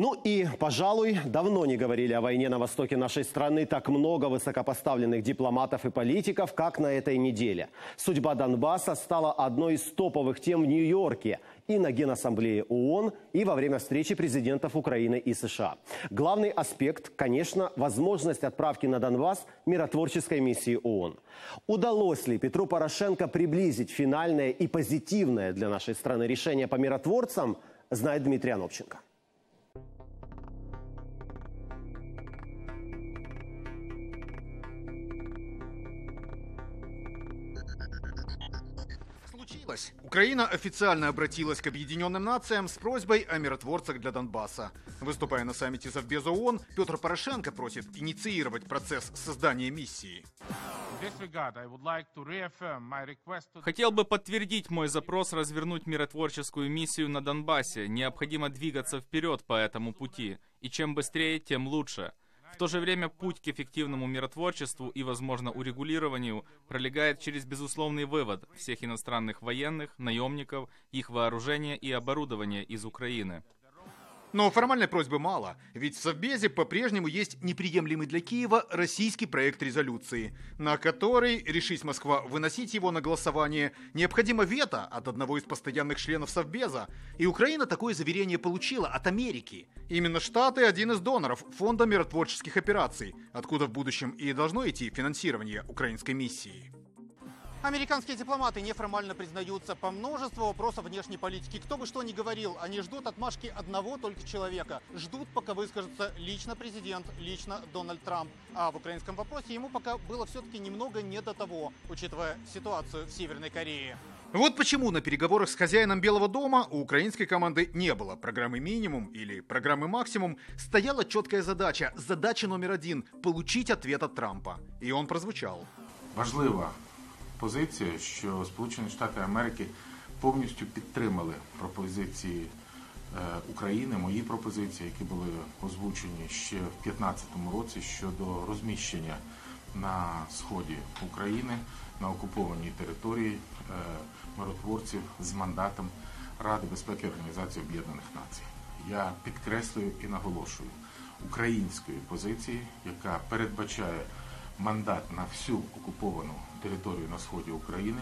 Ну и, пожалуй, давно не говорили о войне на востоке нашей страны так много высокопоставленных дипломатов и политиков, как на этой неделе. Судьба Донбасса стала одной из топовых тем в Нью-Йорке и на Генассамблее ООН, и во время встречи президентов Украины и США. Главный аспект, конечно, возможность отправки на Донбасс миротворческой миссии ООН. Удалось ли Петру Порошенко приблизить финальное и позитивное для нашей страны решение по миротворцам, знает Дмитрий Анопченко. Случилось. Украина официально обратилась к Объединенным Нациям с просьбой о миротворцах для Донбасса. Выступая на саммите Совбеза ООН, Петр Порошенко просит инициировать процесс создания миссии. Хотел бы подтвердить мой запрос развернуть миротворческую миссию на Донбассе. Необходимо двигаться вперед по этому пути. И чем быстрее, тем лучше. В то же время путь к эффективному миротворчеству и, возможно, урегулированию пролегает через безусловный вывод всех иностранных военных, наемников, их вооружения и оборудования из Украины. Но формальной просьбы мало, ведь в Совбезе по-прежнему есть неприемлемый для Киева российский проект резолюции, на который, решись Москва выносить его на голосование, необходимо вето от одного из постоянных членов Совбеза, и Украина такое заверение получила от Америки. Именно Штаты один из доноров Фонда миротворческих операций, откуда в будущем и должно идти финансирование украинской миссии. Американские дипломаты неформально признаются по множеству вопросов внешней политики. Кто бы что ни говорил, они ждут отмашки одного только человека. Ждут, пока выскажется лично президент, лично Дональд Трамп. А в украинском вопросе ему пока было все-таки немного не до того, учитывая ситуацию в Северной Корее. Вот почему на переговорах с хозяином Белого дома у украинской команды не было программы «Минимум» или программы «Максимум». Стояла четкая задача, задача номер один – получить ответ от Трампа. И он прозвучал. Важливо позиція, що Сполучені Штати Америки повністю підтримали пропозиції е, України, мої пропозиції, які були озвучені ще в 2015 році щодо розміщення на сході України на окупованій території е, миротворців з мандатом Ради безпеки Організації Об'єднаних Націй. Я підкреслюю і наголошую української позиції, яка передбачає мандат на всю окуповану територію на сході України,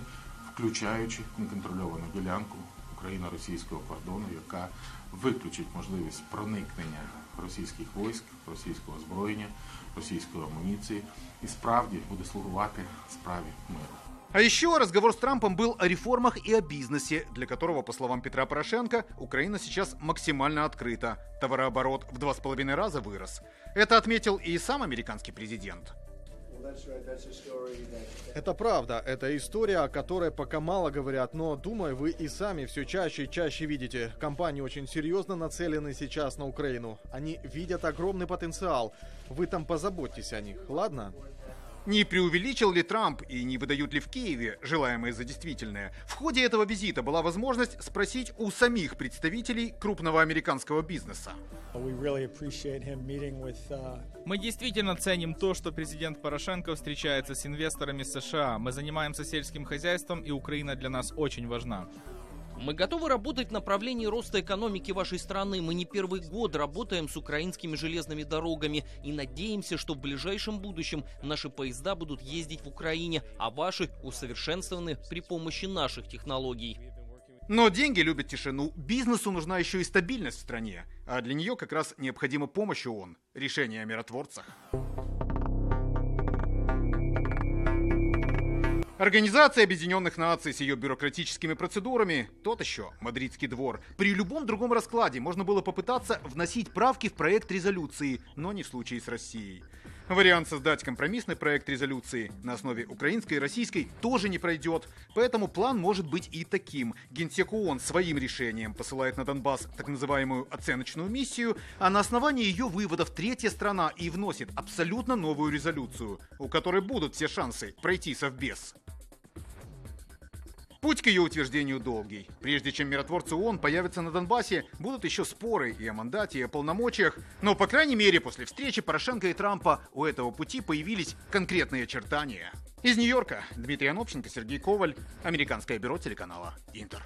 включаючи неконтрольовану ділянку Україно-російського кордону, яка виключить можливість проникнення російських військ, російського озброєння, російської амуніції і справді буде слугувати справі миру. А еще разговор с Трампом был о реформах и о бизнесе, для которого, по словам Петра Порошенко, Украина сейчас максимально открыта. Товарооборот в два с половиной раза вырос. Это отметил и сам американский президент. Это правда, это история, о которой пока мало говорят, но, думаю, вы и сами все чаще и чаще видите. Компании очень серьезно нацелены сейчас на Украину. Они видят огромный потенциал. Вы там позаботьтесь о них, ладно? Не преувеличил ли Трамп и не выдают ли в Киеве желаемое за действительное? В ходе этого визита была возможность спросить у самих представителей крупного американского бизнеса. Uh, Мы действительно ценим то, что президент Порошенко встречается с инвесторами США. Мы занимаемся сельским хозяйством, и Украина для нас очень важна. Мы готовы работать в направлении роста экономики вашей страны. Мы не первый год работаем с украинскими железными дорогами и надеемся, что в ближайшем будущем наши поезда будут ездить в Украине, а ваши усовершенствованы при помощи наших технологий. Но деньги любят тишину. Бизнесу нужна еще и стабильность в стране. А для нее как раз необходима помощь ООН. Решение о миротворцах. Организация Объединенных Наций с ее бюрократическими процедурами – тот еще Мадридский двор. При любом другом раскладе можно было попытаться вносить правки в проект резолюции, но не в случае с Россией. Вариант создать компромиссный проект резолюции на основе украинской и российской тоже не пройдет, поэтому план может быть и таким. Генсек ООН своим решением посылает на Донбасс так называемую оценочную миссию, а на основании ее выводов третья страна и вносит абсолютно новую резолюцию, у которой будут все шансы пройти совбез. Путь к ее утверждению долгий. Прежде чем миротворцы ООН появятся на Донбассе, будут еще споры и о мандате, и о полномочиях. Но, по крайней мере, после встречи Порошенко и Трампа у этого пути появились конкретные очертания. Из Нью-Йорка Дмитрий Анопченко, Сергей Коваль, Американское бюро телеканала «Интер».